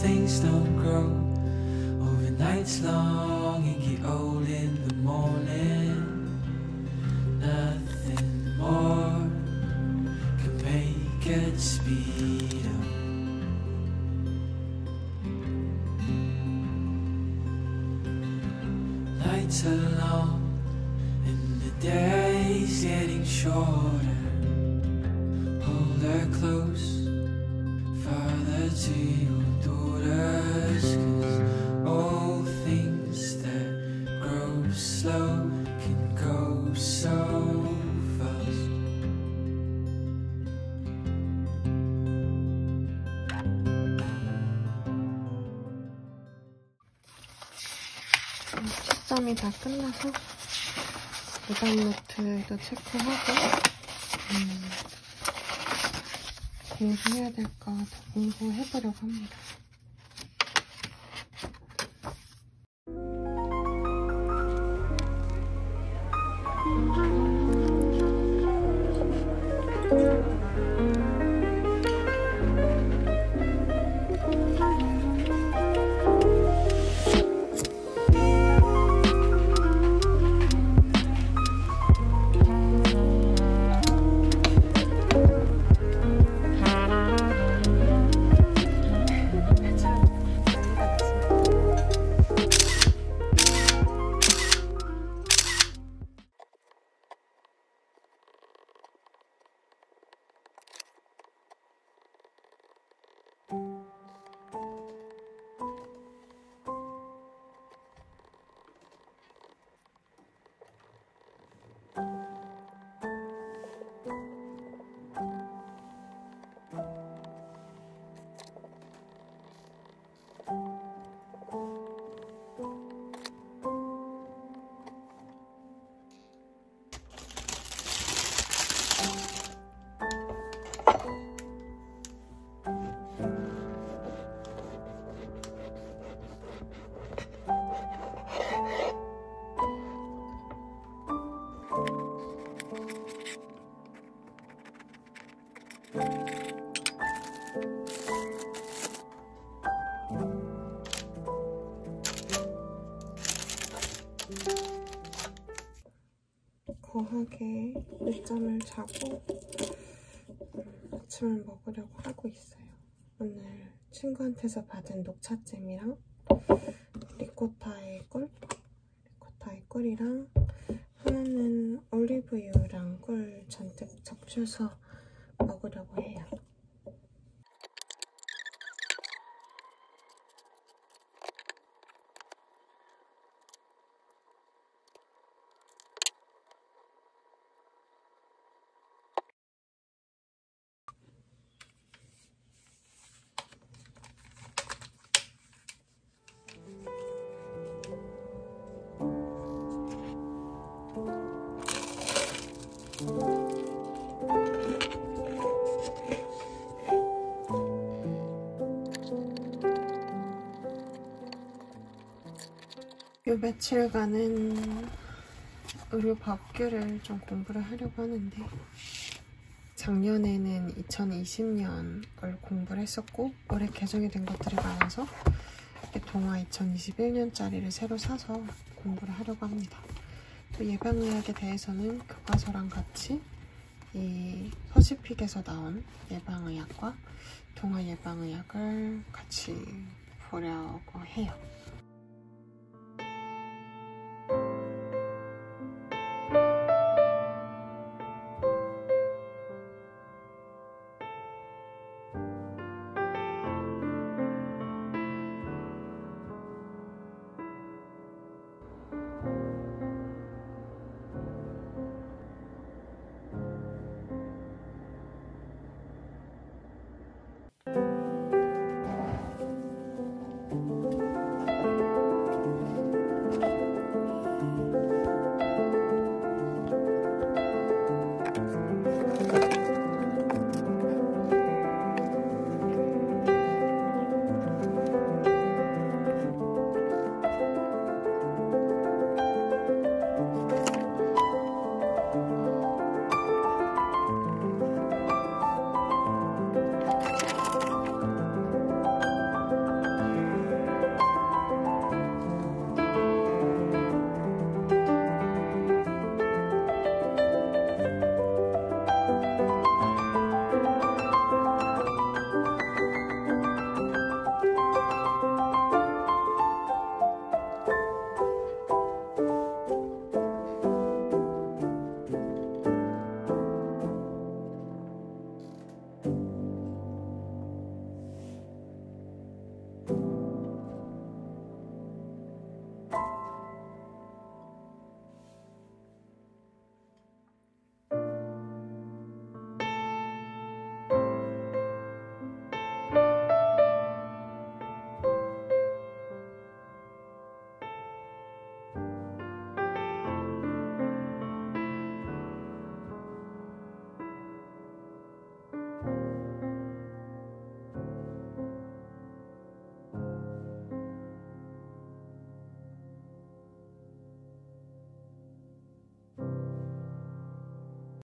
Things don't grow over nights long and get old in the morning. Nothing more can make it speed up. Nights are long and the days getting shorter. Hold her close, father to your daughters. Cause all things that grow slow can go so fast. 시점이 다 끝나서 무단 노트도 체크하고 음, 공부해야 될거더 공부해보려고 합니다. 거하게 늦잠을 자고 아침을 먹으려고 하고 있어요. 오늘 친구한테서 받은 녹차잼이랑 리코타의 꿀, 리코타의 꿀이랑 하나는 올리브유랑 꿀 잔뜩 적셔서 먹으려고 해요. 며칠간은 의료 법규를 좀 공부를 하려고 하는데 작년에는 2020년을 공부를 했었고 올해 개정이 된 것들이 많아서 동화 2021년짜리를 새로 사서 공부를 하려고 합니다. 또 예방의학에 대해서는 교과서랑 같이 이 서시픽에서 나온 예방의학과 동화 예방의학을 같이 보려고 해요.